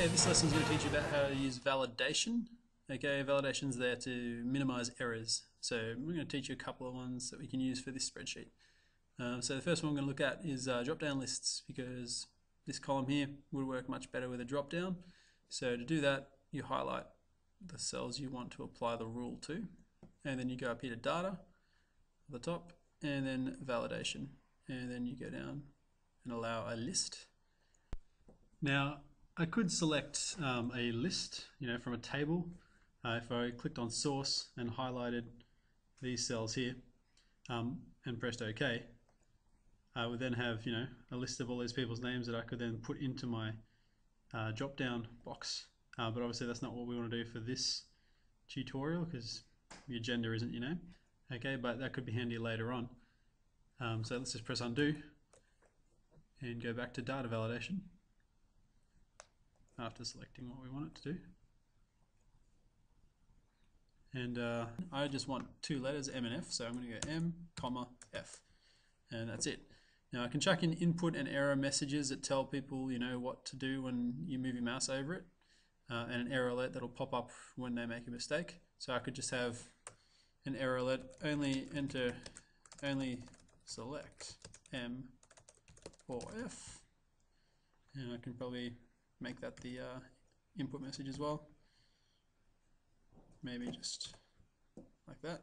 Okay, this lesson is going to teach you about how to use validation. Okay, validation is there to minimize errors. So we're going to teach you a couple of ones that we can use for this spreadsheet. Um, so the first one we're going to look at is uh, drop-down lists because this column here would work much better with a drop-down. So to do that, you highlight the cells you want to apply the rule to, and then you go up here to data at the top, and then validation, and then you go down and allow a list. Now, I could select um, a list, you know, from a table. Uh, if I clicked on source and highlighted these cells here um, and pressed OK, I would then have, you know, a list of all these people's names that I could then put into my uh, drop-down box. Uh, but obviously that's not what we want to do for this tutorial because the agenda isn't your name. Okay, but that could be handy later on. Um, so let's just press undo and go back to data validation after selecting what we want it to do. And uh, I just want two letters, M and F, so I'm going to go M, comma, F. And that's it. Now I can chuck in input and error messages that tell people, you know, what to do when you move your mouse over it. Uh, and an error alert that'll pop up when they make a mistake. So I could just have an error alert, only enter, only select M or F. And I can probably make that the uh, input message as well. Maybe just like that.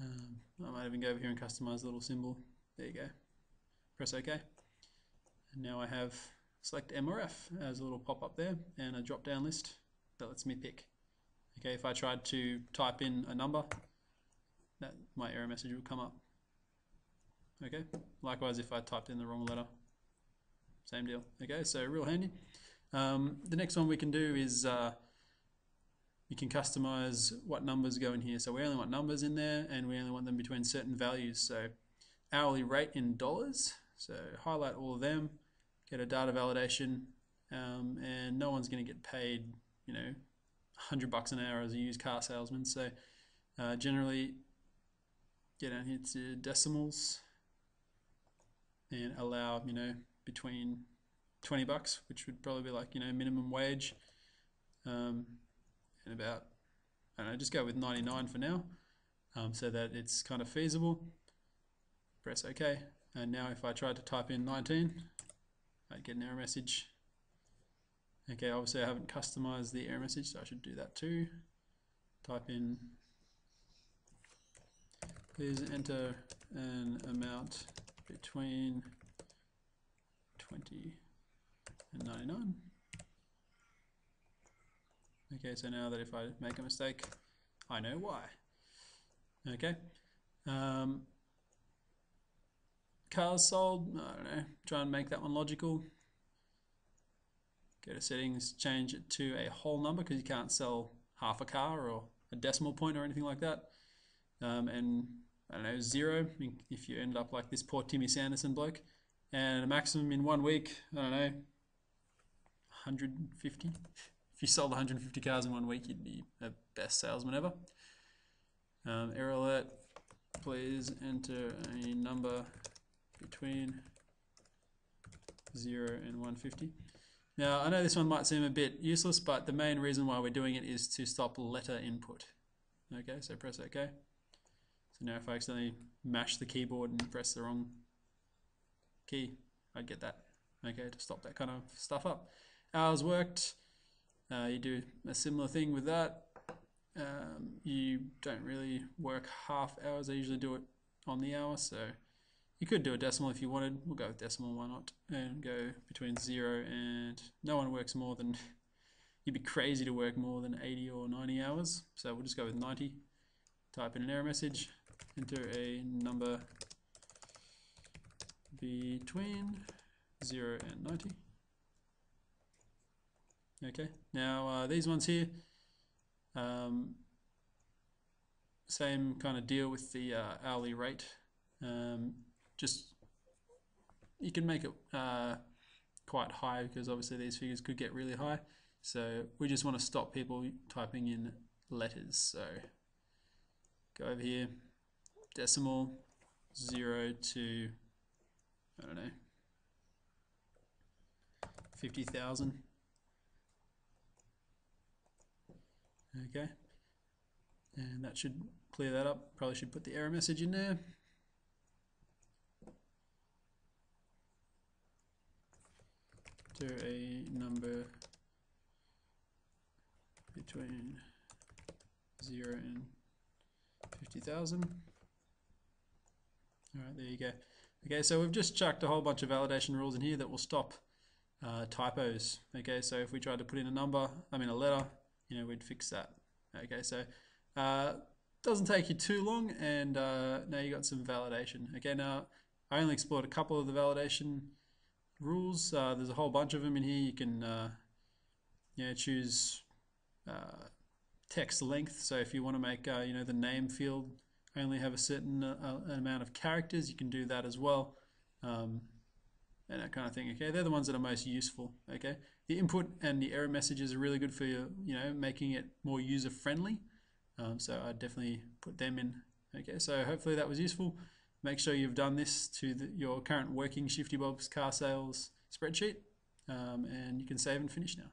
Um, I might even go over here and customize the little symbol. There you go. Press OK. And now I have select M or F as a little pop-up there and a drop-down list that lets me pick. Okay, if I tried to type in a number, that my error message would come up. Okay, likewise if I typed in the wrong letter, same deal. Okay, so real handy. Um, the next one we can do is uh, can customize what numbers go in here. So we only want numbers in there and we only want them between certain values. So hourly rate in dollars. So highlight all of them, get a data validation, um, and no one's going to get paid, you know, 100 bucks an hour as a used car salesman. So uh, generally get down here to decimals and allow, you know, between 20 bucks, which would probably be like, you know, minimum wage. Um, and about, I don't know, just go with 99 for now um, so that it's kind of feasible. Press OK. And now if I tried to type in 19, I'd get an error message. Okay, obviously I haven't customized the error message, so I should do that too. Type in, please enter an amount between 20 and 99. Okay, so now that if I make a mistake, I know why. Okay. Um, cars sold, I don't know, try and make that one logical. Go to settings, change it to a whole number because you can't sell half a car or a decimal point or anything like that. Um, and I don't know, zero if you end up like this poor Timmy Sanderson bloke. And a maximum in one week, I don't know, 150. If you sold 150 cars in one week, you'd be the best salesman ever. Um, error alert, please enter a number between 0 and 150. Now, I know this one might seem a bit useless, but the main reason why we're doing it is to stop letter input. Okay, so press OK. So now if I accidentally mash the keyboard and press the wrong key, I'd get that. Okay, to stop that kind of stuff up. Hours worked, uh, you do a similar thing with that. Um, you don't really work half hours. I usually do it on the hour, so you could do a decimal if you wanted. We'll go with decimal, why not? And go between zero and no one works more than. You'd be crazy to work more than 80 or 90 hours, so we'll just go with 90. Type in an error message, enter a number between 0 and 90. Okay, now uh, these ones here, um, same kind of deal with the uh, hourly rate. Um, just you can make it uh, quite high because obviously these figures could get really high. So we just want to stop people typing in letters. So go over here, decimal, zero to, I don't know, 50,000. Okay, and that should clear that up. Probably should put the error message in there. Enter a number between 0 and 50,000. All right, there you go. Okay, so we've just chucked a whole bunch of validation rules in here that will stop uh, typos. Okay, so if we tried to put in a number, I mean a letter, you know, we'd fix that. Okay, so uh, doesn't take you too long, and uh, now you got some validation. Okay, now I only explored a couple of the validation rules. Uh, there's a whole bunch of them in here. You can, uh, you know, choose uh, text length. So if you want to make, you know, the name field only have a certain uh, amount of characters, you can do that as well. Um, and that kind of thing. Okay, they're the ones that are most useful. Okay, the input and the error messages are really good for you, you know, making it more user friendly. Um, so I definitely put them in. Okay, so hopefully that was useful. Make sure you've done this to the, your current working Shifty Bob's car sales spreadsheet, um, and you can save and finish now.